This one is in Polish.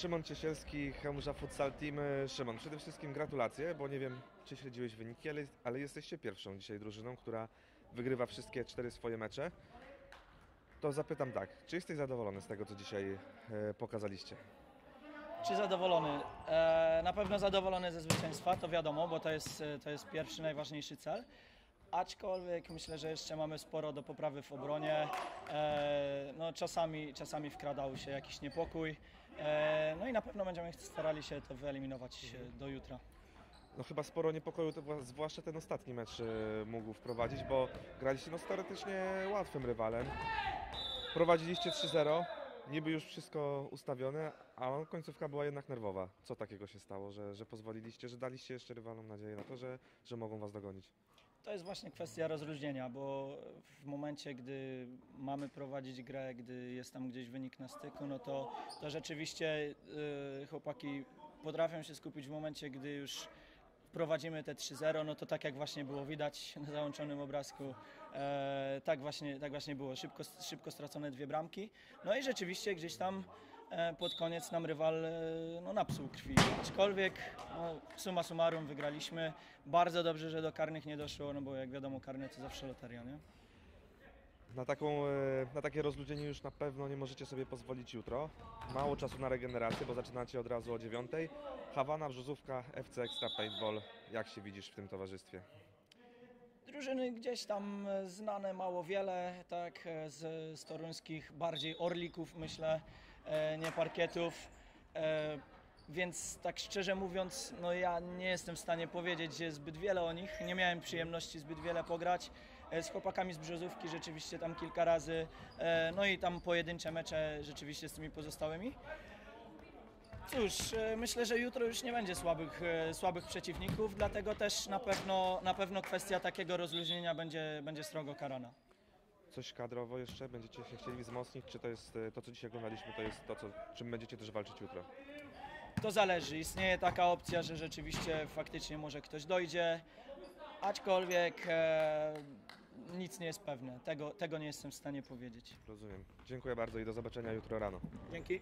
Szymon Ciesielski, Chełmża Futsal Team. Szymon, przede wszystkim gratulacje, bo nie wiem, czy śledziłeś wyniki, ale, ale jesteście pierwszą dzisiaj drużyną, która wygrywa wszystkie cztery swoje mecze. To zapytam tak, czy jesteś zadowolony z tego, co dzisiaj e, pokazaliście? Czy zadowolony? E, na pewno zadowolony ze zwycięstwa, to wiadomo, bo to jest, e, to jest pierwszy, najważniejszy cel. Aczkolwiek myślę, że jeszcze mamy sporo do poprawy w obronie. E, no, czasami, czasami wkradał się jakiś niepokój. E, no i na pewno będziemy starali się to wyeliminować e, do jutra. No chyba sporo niepokoju, to wła- zwłaszcza ten ostatni mecz e, mógł wprowadzić, bo graliście no teoretycznie łatwym rywalem. Prowadziliście 3-0, niby już wszystko ustawione, a końcówka była jednak nerwowa. Co takiego się stało, że, że pozwoliliście, że daliście jeszcze rywalom nadzieję na to, że, że mogą was dogonić? To jest właśnie kwestia rozluźnienia, bo w momencie, gdy mamy prowadzić grę, gdy jest tam gdzieś wynik na styku, no to, to rzeczywiście y, chłopaki potrafią się skupić w momencie, gdy już prowadzimy te 3-0, no to tak jak właśnie było widać na załączonym obrazku, e, tak, właśnie, tak właśnie było, szybko, szybko stracone dwie bramki. No i rzeczywiście gdzieś tam pod koniec nam rywal e, no, napsuł krwi. Aczkolwiek no, summa summarum wygraliśmy. Bardzo dobrze, że do karnych nie doszło, no bo jak wiadomo karne to zawsze loteria, nie? Na, taką, e, na takie rozluźnienie już na pewno nie możecie sobie pozwolić jutro. Mało czasu na regenerację, bo zaczynacie od razu o dziewiątej. Hawana, Brzozówka, FC Extra Paintball. Jak się widzisz w tym towarzystwie? Drużyny gdzieś tam e, znane mało wiele, tak, e, z, z toruńskich bardziej orlików myślę, e, nie parkietów. Więc tak szczerze mówiąc, no ja nie jestem w stanie powiedzieć zbyt wiele o nich. Nie miałem przyjemności zbyt wiele pograć. Z chłopakami z Brzozówki rzeczywiście tam kilka razy. No i tam pojedyncze mecze rzeczywiście z tymi pozostałymi. Cóż, e, myślę, że jutro już nie będzie słabych, e, słabych przeciwników, dlatego też na pewno, na pewno kwestia takiego rozluźnienia będzie, będzie strogo karana. Coś kadrowo jeszcze będziecie się chcieli wzmocnić? Czy to jest e, to, co dzisiaj oglądaliśmy, to jest to, co, czym będziecie też walczyć jutro? To zależy. Istnieje taka opcja, że rzeczywiście faktycznie może ktoś dojdzie, aczkolwiek e, nic nie jest pewne. Tego, tego nie jestem w stanie powiedzieć. Rozumiem. Dziękuję bardzo i do zobaczenia jutro rano. Dzięki.